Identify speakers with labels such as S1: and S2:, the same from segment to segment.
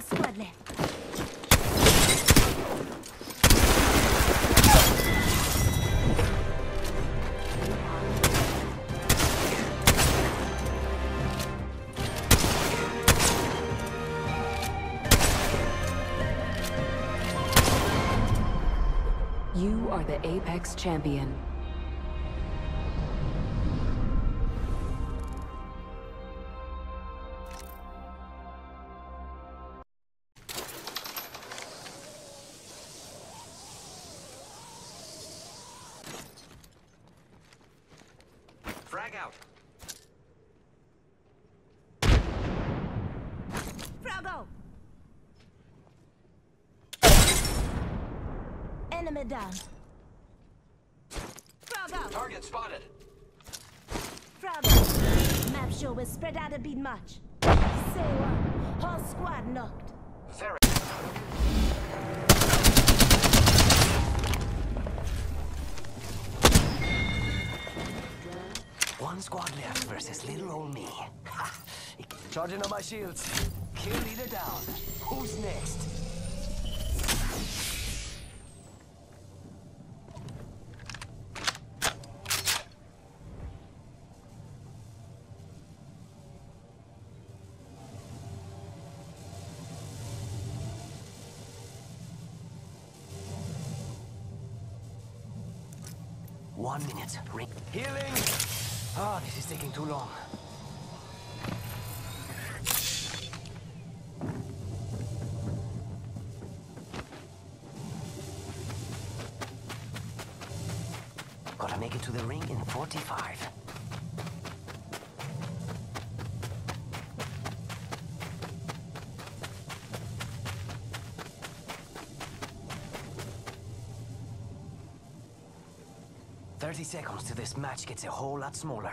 S1: squad left.
S2: You are the Apex Champion.
S1: Froggo! Enemy down. Froggo!
S3: Target spotted.
S1: Froggo! Map show was spread out a bit much. Say what? Whole squad knocked.
S3: Ferret. One squad left versus little old me. Charging on my shields. Leader down. Who's next? One minute. Ring. Healing! Ah, this is taking too long. Gotta make it to the ring in 45. Thirty seconds till this match gets a whole lot smaller.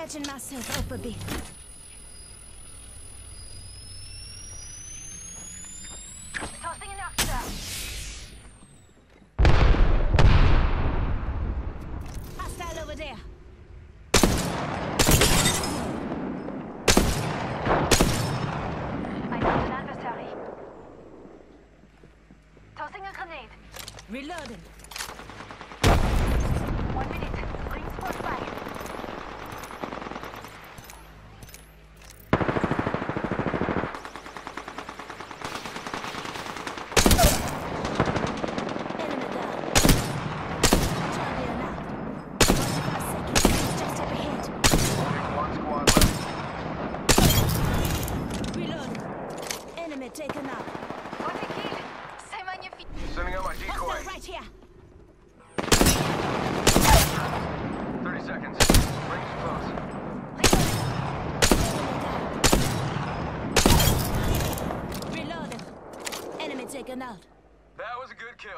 S1: Patching myself up a bit. Taken out.
S4: That was a good kill.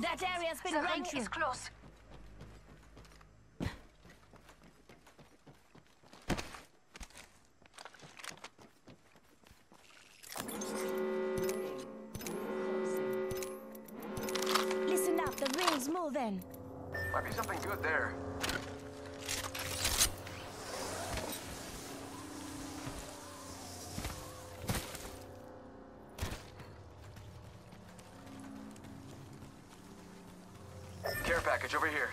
S1: That area's been
S5: The
S1: run
S5: ring is close.
S1: Listen up, the ring's moving.
S4: Might be something good there. Package over here.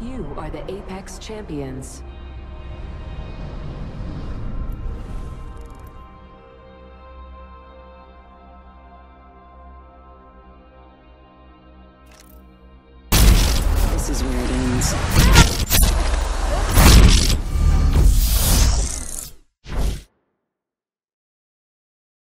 S2: You are the Apex Champions. is where it ends.